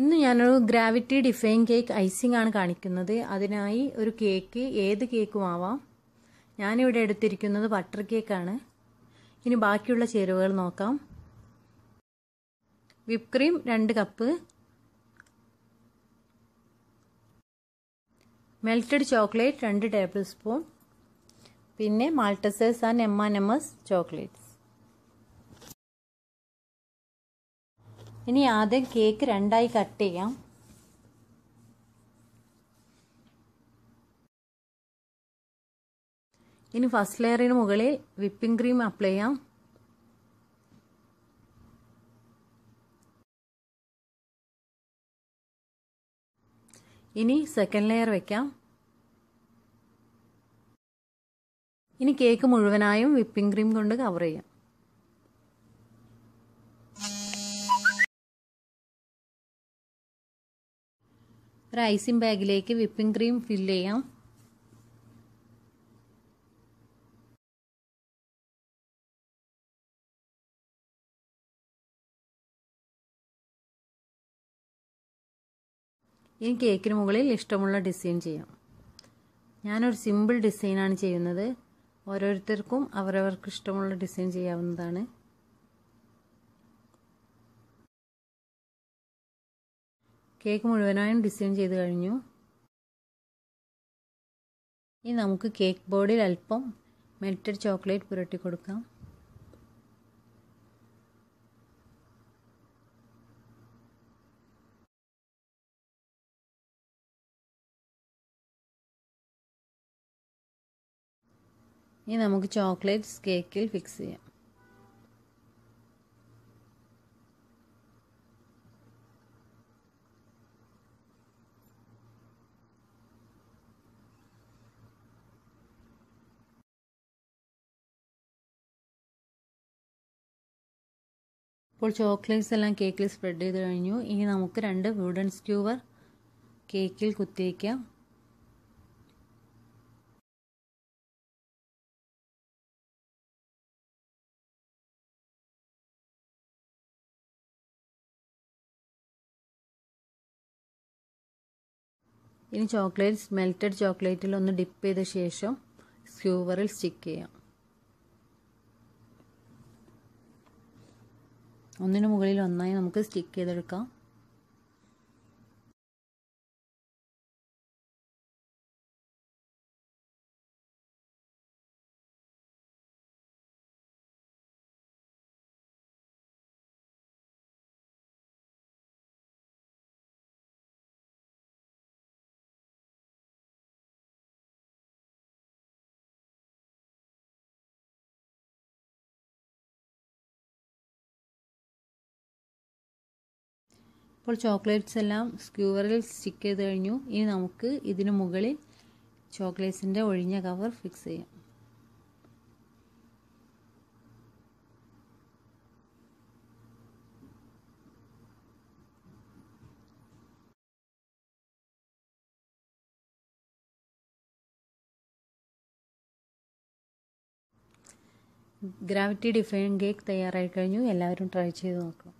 ഇന്ന് ഞാനൊരു gravity define cake icing ആണ് കാണിക്കുന്നത്. അതിനായി ഒരു കേക്ക് ഏത് കേക്കും ആവാം. ഞാനിവിടെ എടുത്തിരിക്കുന്നത് ബട്ടർ കേക്കാണ്. ഇനി ബാക്കിയുള്ള ചേരുവകൾ നോക്കാം. വിപ്പ് ക്രീം രണ്ട് കപ്പ്. മെൽറ്റഡ് ചോക്ലേറ്റ് രണ്ട് ടേബിൾ സ്പൂൺ. പിന്നെ Maltesers and M and M S chocolates. ഇനി ആദ്യം കേക്ക് രണ്ടായി കട്ട് ചെയ്യാം. ഇനി ഫസ്റ്റ് ലെയറിന് മുകളിൽ വിപ്പിംഗ് ക്രീം അപ്ലൈ ചെയ്യാം. ഇനി സെക്കൻഡ് ലെയർ വെക്കാം. ഇനി കേക്ക് മുഴുവനായും വിപ്പിംഗ് ക്രീം കൊണ്ട് കവർ ചെയ്യാം. ഒരു ബാഗിലേക്ക് വിപ്പിംഗ് ക്രീം ഫില്ല് ചെയ്യാം. ഇനി കേക്കിന് മുകളിൽ ഇഷ്ടമുള്ള ഡിസൈൻ ചെയ്യാം. ഞാനൊരു സിമ്പിൾ ഡിസൈനാണ് ചെയ്യുന്നത്. ഓരോരുത്തർക്കും അവരവർക്ക് ഇഷ്ടമുള്ള ഡിസൈൻ ചെയ്യാവുന്നതാണ്. കേക്ക് മുഴുവനായും ഡിസൈൻ ചെയ്ത് കഴിഞ്ഞു. ഇനി നമുക്ക് കേക്ക് ബോർഡിൽ അല്പം മെൽറ്റഡ് ചോക്ലേറ്റ് പുരട്ടി കൊടുക്കാം. ഇനി നമുക്ക് ചോക്ലേറ്റ്സ് കേക്കിൽ ഫിക്സ് ചെയ്യാം. ഇപ്പോൾ ചോക്ലേറ്റ്സ് എല്ലാം കേക്കിൽ സ്പ്രെഡ് ചെയ്ത് കഴിഞ്ഞു. ഇനി നമുക്ക് രണ്ട് വുഡൻ സ്ക്യൂവർ കേക്കിൽ കുത്തിവയ്ക്കാം ഇനി ചോക്ലേറ്റ്സ് മെൽറ്റഡ് ചോക്ലേറ്റിൽ ഒന്ന് ഡിപ്പ് ചെയ്ത ശേഷം സ്ക്യൂവറിൽ സ്റ്റിക്ക് ചെയ്യാം. ഒന്നിനു മുകളിൽ ഒന്നായി നമുക്ക് സ്റ്റിക്ക് ചെയ്തെടുക്കാം. ഇപ്പോൾ ചോക്ലേറ്റ്സ് എല്ലാം സ്ക്യൂവറിൽ സ്റ്റിക്ക് ചെയ്ത് കഴിഞ്ഞു. ഇനി നമുക്ക് ഇതിന് മുകളിൽ ചോക്ലേറ്റ്സിന്റെ ഒഴിഞ്ഞ കവർ ഫിക്സ് ചെയ്യാം. ഗ്രാവിറ്റി ഡിഫൈൻ കേക്ക് തയ്യാറായി കഴിഞ്ഞു. എല്ലാവരും ട്രൈ ചെയ്ത് നോക്കാം